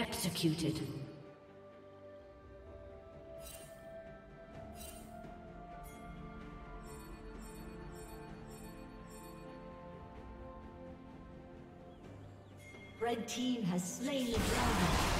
Executed. Red team has slain the dragon.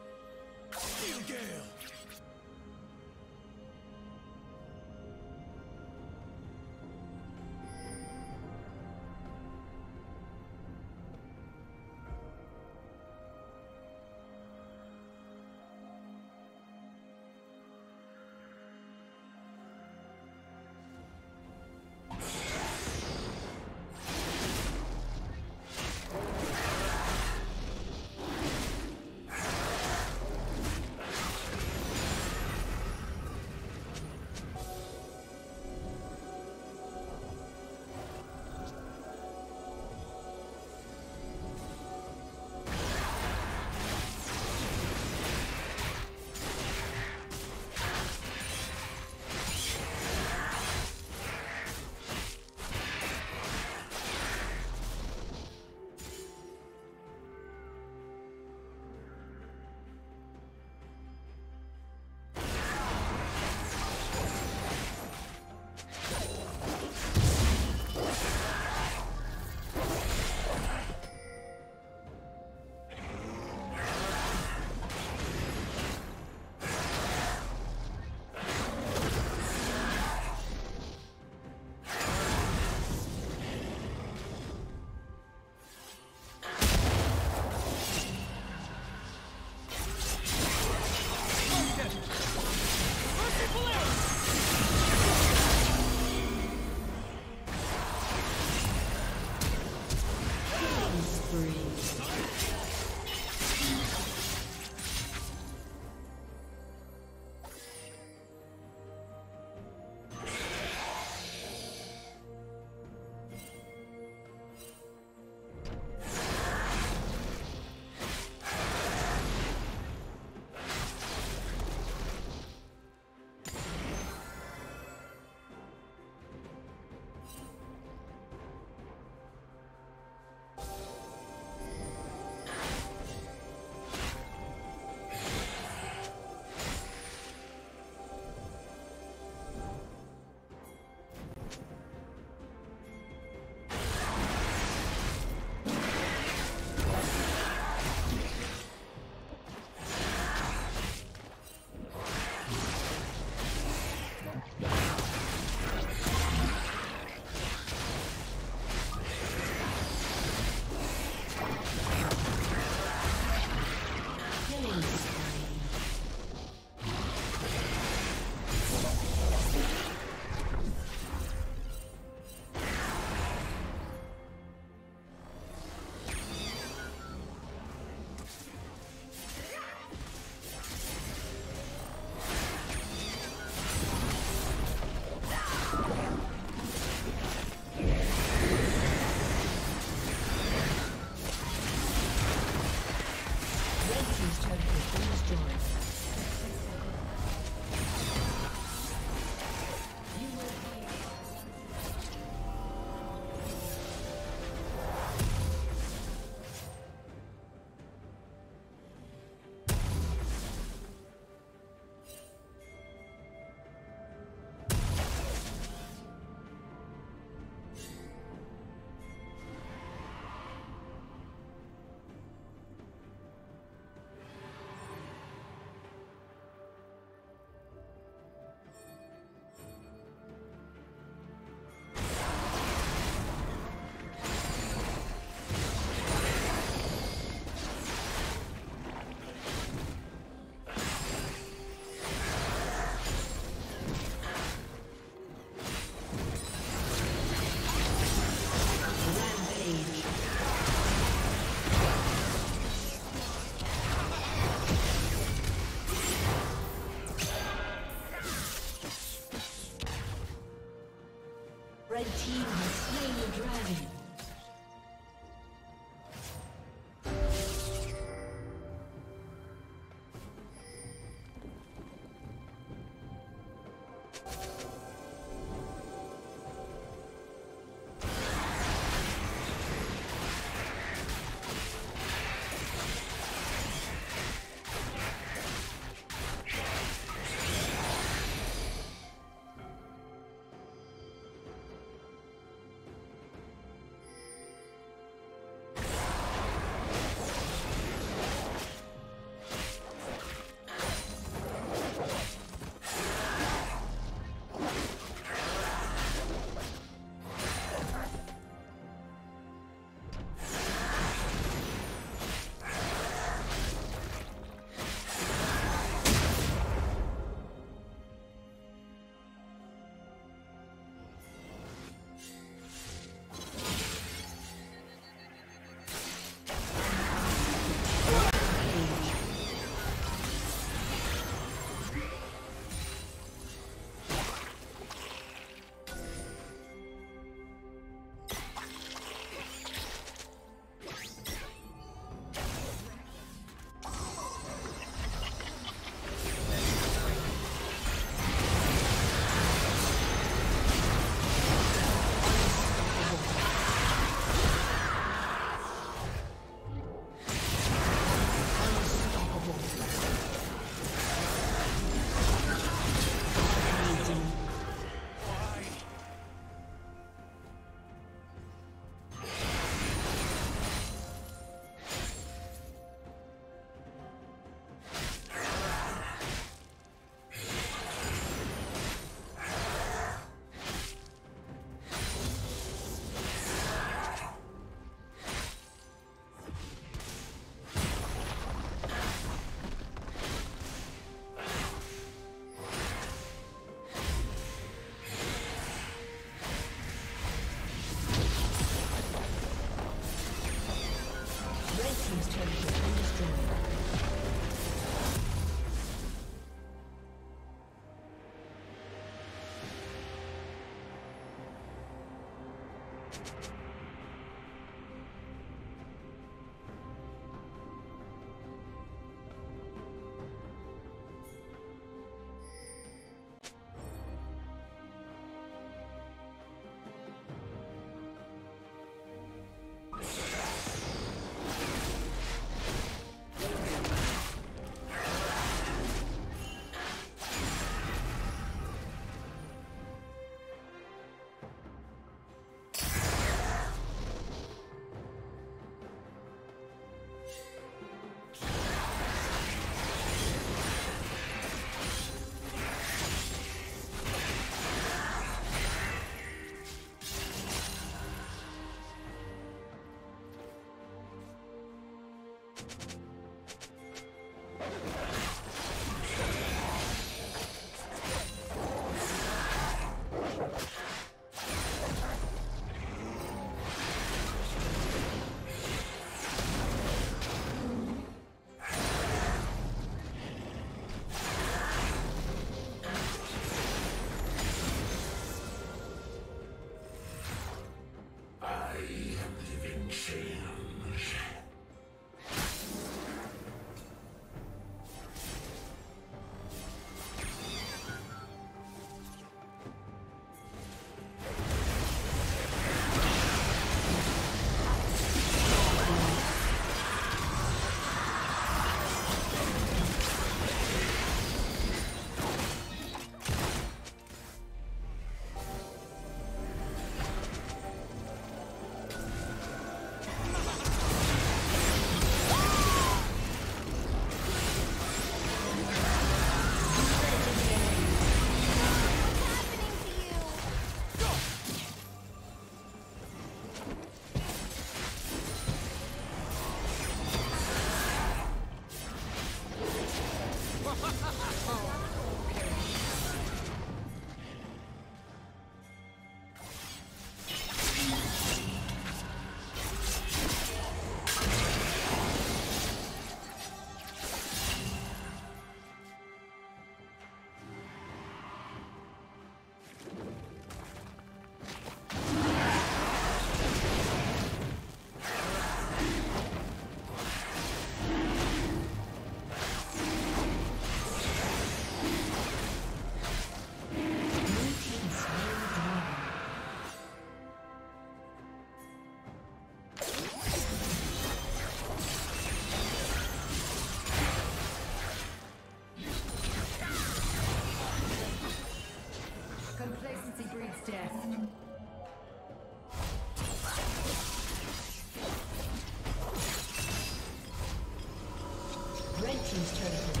team's to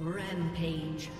Rampage.